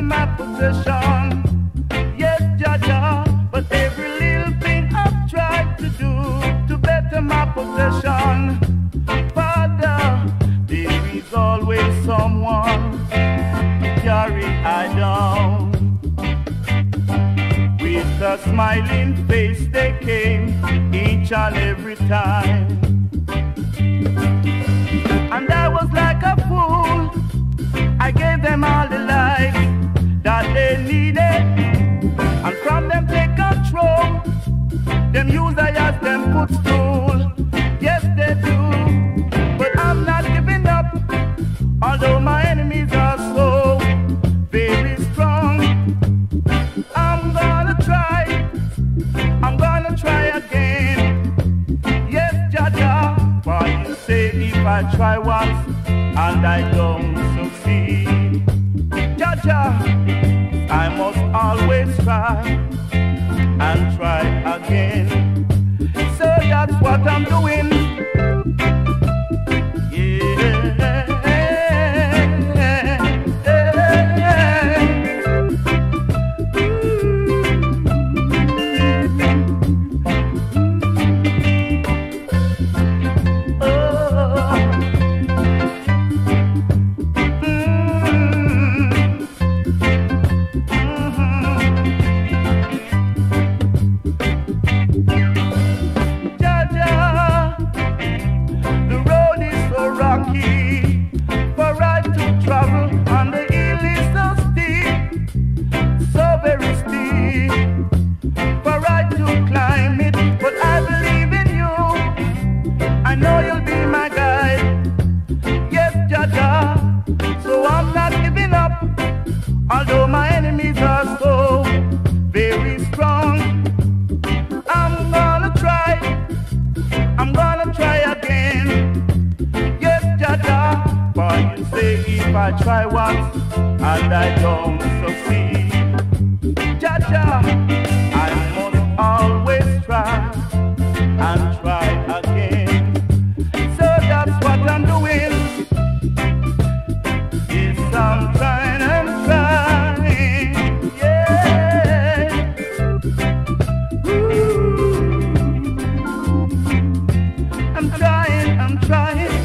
better my possession. Yes, Jah Jah, but every little thing I've tried to do to better my possession. Father, there is always someone to carry I down. With a smiling face they came each and every time. And I was like a fool. I gave them all the they needed. And from them take control. Them use I as them footstool. Yes, they do. But I'm not giving up. Although my enemies are so very strong. I'm gonna try. I'm gonna try again. Yes, Jah Jah. For you say if I try once and I don't succeed, must always try and try again. So that's what I'm doing. I try once and I don't succeed. Jaja, Jah, I must always try and try again. So that's what I'm doing. It's I'm trying and trying. Yeah. Ooh. I'm trying, I'm trying.